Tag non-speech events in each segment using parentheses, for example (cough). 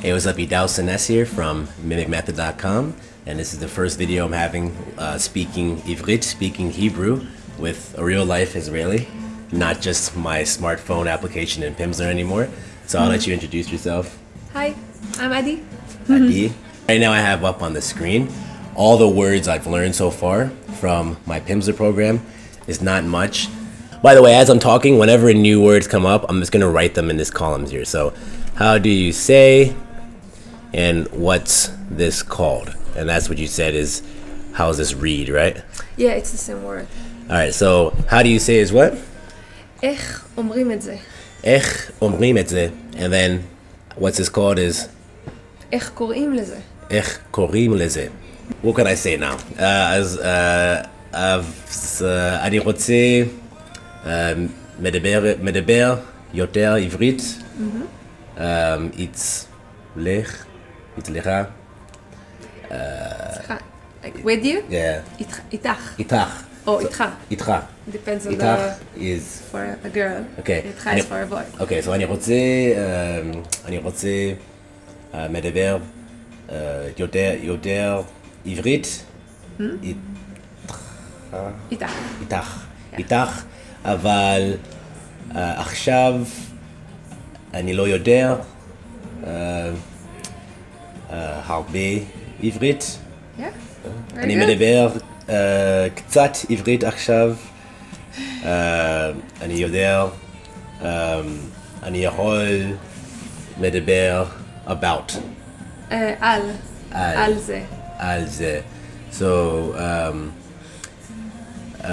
Hey, what's up? Idahosa Ness here from MimicMethod.com, and this is the first video I'm having uh, speaking Ivrit, speaking Hebrew with a real life Israeli, not just my smartphone application in Pimsleur anymore. So I'll let you introduce yourself. Hi, I'm Adi. Adi. Right now I have up on the screen all the words I've learned so far from my Pimsleur program. It's not much. By the way, as I'm talking, whenever new words come up, I'm just gonna write them in this columns here. So, how do you say, and what's this called? And that's what you said is, how's this read, right? Yeah, it's the same word. All right. So, how do you say is what? איך אומרים את זה? איך אומרים את זה? And then, what's this called is איך קוראים לזה? איך קוראים לזה? What can I say now? Uh, אז, uh, אז uh, אני רוצה uh, מדבר, מדבר יותר עברית. Um, יצלח, יצלחה, סליחה. Like with you? yeah, איתך- איתך. איתך. או איתך. איתך. Depends on איתך the... is for a girl. Okay. איתך is for a boy. אוקיי, אז אני רוצה, אמ, אני רוצה אה, מדבר אה, יותר, עברית. איתך. איתך. איתך, איתך, אבל אה, עכשיו אני לא יודע הרבה עברית. Yeah? Very אני good. מדבר אה, קצת עברית עכשיו. אה, אני יודע, אה, אני יכול לדבר about אה, על. על. על זה. על זה. So, um, uh,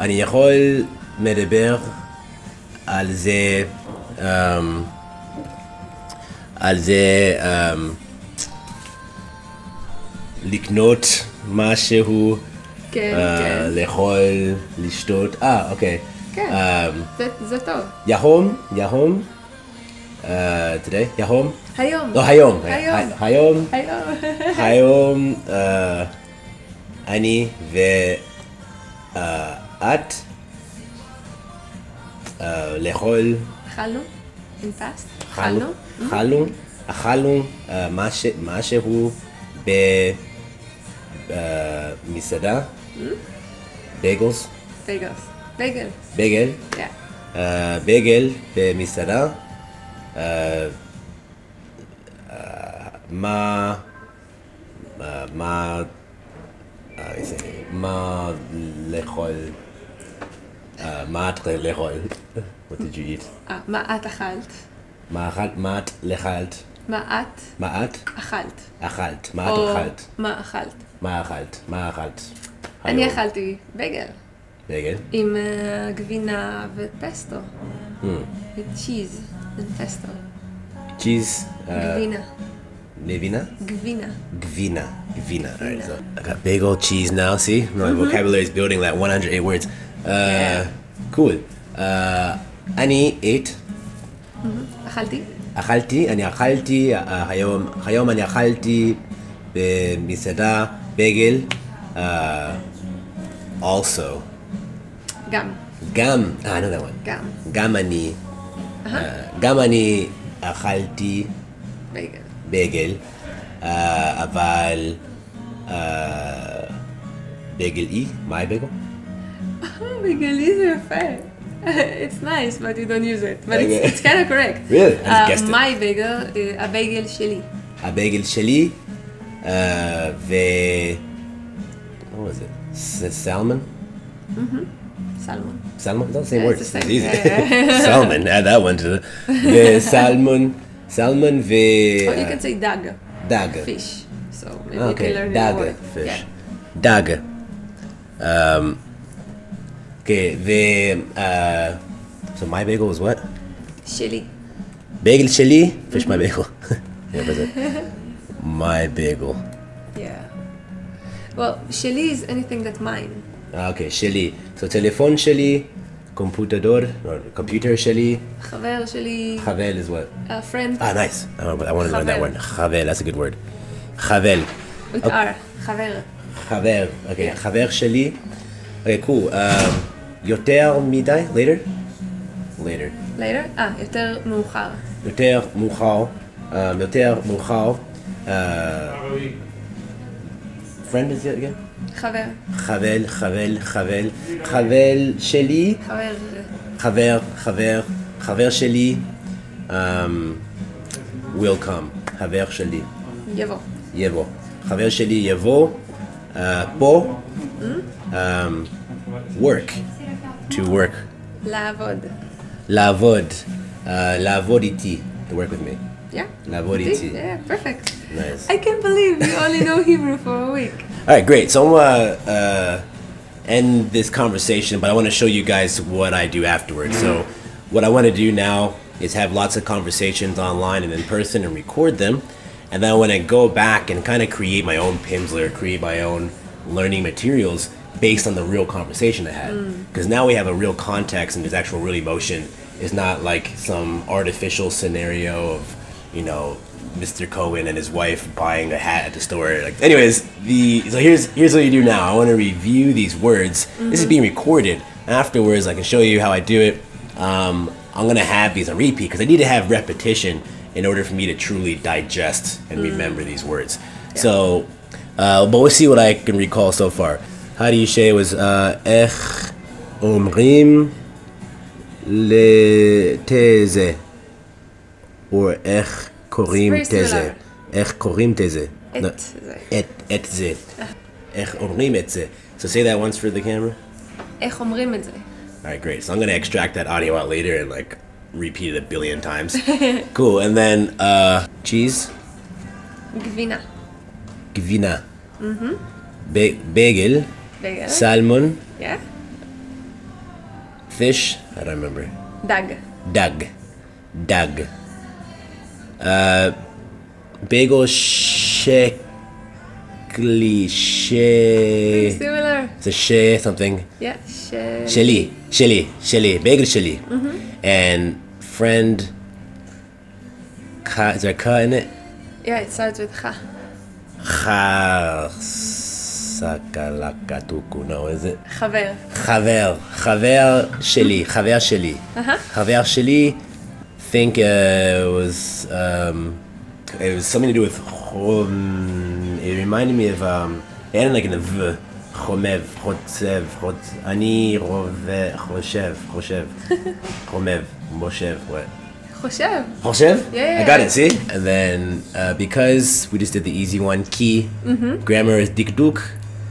אני יכול לדבר על זה, um, על זה, um, לקנות משהו, כן, uh, כן. לאכול, לשתות, אה, אוקיי. כן. Um, זה- זה טוב. יהום, יהום, uh, today, יהום, היום. לא, היום, היום. היום, היום. (laughs) אה, אני ואת אה, לאכול, אכלנו? אכלנו, אכלנו, אכלנו אה, מש- משהו במסעדה, Uh, Misada, mm? Bagels. Bagels. Bagel. Bagel. Yeah. Uh, bagel de Misada. Uh, uh, ma. ma. Ma. Uh, lechol. Mat lechol. (laughs) What did you eat? Ah, ma at lechalt. Ma at lechalt. מה את מה את אכלת? אכלת? מה את או אכלת? מה אכלת? מה אכלת? מה אכלת? אני היום? אכלתי בייגל. בייגל? עם אה, גבינה ופסטו. Hmm. וצ'יז ופסטו. צ'יז? אה, גבינה. לבינה? גבינה. Gvina. Gvina. All right, so I got big old cheese now. See, my vocabulary is building that 108 words. Uh, Yeah. Cool. Uh, אני ate. אכלתי? אכלתי, אני אכלתי, אה, היום, היום אני אכלתי במסעדה בגל. Uh, also, גם. גם, I know that one. גם. גם אני, uh, גם אני אכלתי אה, אבל אה, בייגל אי? מה בייגל? בייגלי זה יפה. (laughs) it's nice, but you don't use it. But okay. it's, it's kind of correct. (laughs) Really? Uh, my bagel, uh, a bagel sheli. A bagel sheli. Uh, what was it? S- salmon. Mm-hmm. Salmon. Salmon. Don't say yeah, words. It's, same. it's easy. Yeah. (laughs) salmon. Add that one to the, the salmon. Salmon. The. Oh, you can say dag. Dag. Fish. So maybe okay. you can learn dag. Fish. Yeah. Dag. Um, Okay, the uh, so my bagel was what? Chili. Bagel chili, fish my bagel. (laughs) yeah, that's it. My bagel. Yeah. Well, chili is anything that's mine. Ah, okay, chili. So telephone chili, computador or computer chili. Javel chili. Javel is what? A uh, friend. Ah, nice. I, I want to learn that one. Javel. That's a good word. Javel. With okay. R. Javel. Javel. Okay, yeah. Javel chili. Okay, cool. Um, יותר מדי? Later? Later. later? אה, יותר מאוחר. יותר מאוחר. um, יותר מאוחר, uh, friend is it again? חבר. חבל, חבל, חבל, חבל שלי, חבר. חבר, חבר, חבר שלי, um, will come, חבר שלי, יבוא. יבוא. חבר שלי יבוא, uh, פה, um, work, to work? Lavod. Lavod. Uh, Lavoditi to work with me. Yeah. Lavoditi. Yeah, perfect. Nice. I can't believe you only know (laughs) Hebrew for a week. All right, great. So I'm gonna uh, end this conversation, but I want to show you guys what I do afterwards. So what I want to do now is have lots of conversations online and in person and record them. And then when I go back and kind of create my own Pimsleur, create my own learning materials, based on the real conversation I had. Because now we have a real context and there's actual real emotion. It's not like some artificial scenario of, you know, Mr. Cohen and his wife buying a hat at the store. Like, anyways, the so here's here's what you do now. I want to review these words. This is being recorded. Afterwards, I can show you how I do it. Um, I'm gonna have these on repeat because I need to have repetition in order for me to truly digest and remember these words. So, uh, but we'll see what I can recall so far. How do you say it was uh, Ech Omrim Le Teze or Ech Korim Teze. Ech Korim Teze. Et Etze. Ech Omrim Etze. So say that once for the camera. Ech Omrim Etze. All right, great. So I'm going to extract that audio out later and like repeat it a billion times. (laughs) cool. And then uh, cheese. Gvina. Gvina. Mm-hmm. Be- bagel. Salmon. Yeah. Fish. I don't remember. Dag. Dag. Dag. Uh, bagel shekli she. Similar. It's a she something. Yeah. She. Shelly. Shelly. Shelly. Bagel shelly. Mm-hmm. And friend. Ka, is there ka in it? Yeah, it starts with ka. Chas. sakalakatuku, no, is it? חבר. Chaver, Chaver Sheli, Chaver Sheli. Chaver Sheli, think uh, it was, um, it was something to do with, chom, it reminded me of, um, it ended like in a V. חומב, חוצב, חוצ... אני רובה, חושב, חושב, חומב, מושב, what? חושב. חושב? Yeah. I got it, see? And then, uh, because we just did the easy one, ki, grammar is dikduk.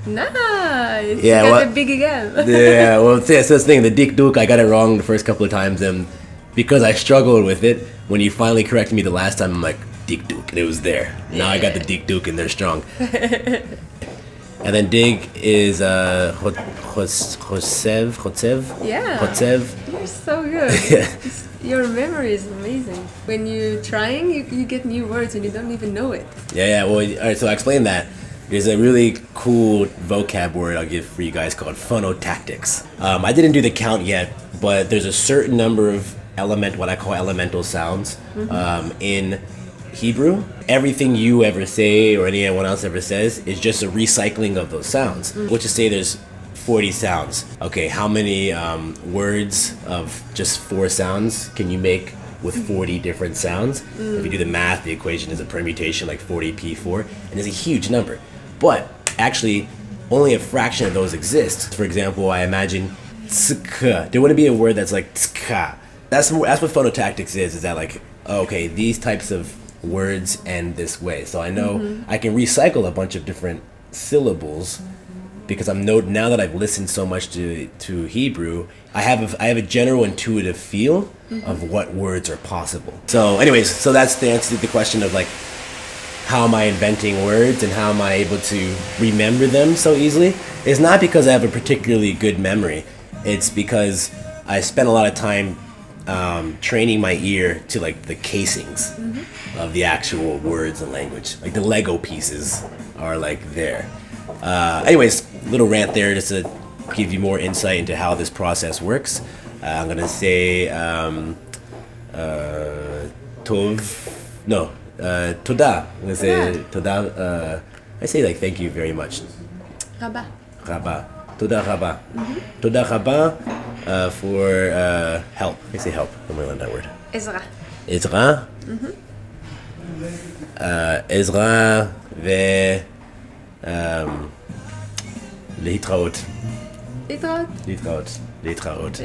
Nice. Yeah, you it big again. (laughs) yeah, well, it's, it's this thing, the Dick dikduk, I got it wrong the first couple of times, and because I struggled with it, when you finally corrected me the last time, I'm like, Dick dikduk, and it was there. Now I got the Dick dikduk, and they're strong. (laughs) and then dig is uh, chosev, chotsev? Yeah. Chotsev. You're so good. (laughs) It's- Your memory is amazing. When you're trying, you, you get new words and you don't even know it. Yeah, yeah. Well, all right. So I explain that. There's a really cool vocab word I'll give for you guys called phonotactics. Um, I didn't do the count yet, but there's a certain number of element, what I call elemental sounds, um, in Hebrew. Everything you ever say or anyone else ever says is just a recycling of those sounds. Which is say there's 40 sounds. Okay, how many um, words of just four sounds can you make with 40 different sounds? If you do the math, the equation is a permutation like 40p4, and it's a huge number. But actually, only a fraction of those exist. For example, I imagine tska. There wouldn't be a word that's like tska. That's more, that's what phonotactics is. Is that like oh, okay, these types of words end this way. So I know mm-hmm. I can recycle a bunch of different syllables because I'm no now that I've listened so much to to Hebrew, I have a, I have a general intuitive feel mm-hmm. of what words are possible. So, anyways, so that's the answer to the question of like how am I inventing words and how am I able to remember them so easily? It's not because I have a particularly good memory. It's because I spent a lot of time um, training my ear to like the casings of the actual words and language. Like the Lego pieces are like there. Uh, anyways, little rant there just to give you more insight into how this process works. Uh, I'm gonna say um, uh, tov. No, uh, toda. I'm gonna say toda. Uh, I say like thank you very much. רבה. Rabba. Toda rabba. Toda rabba uh, for uh, help. I say help. I'm gonna learn that word. עזרה. Ezra. עזרא ו... להתראות. להתראות. להתראות. להתראות.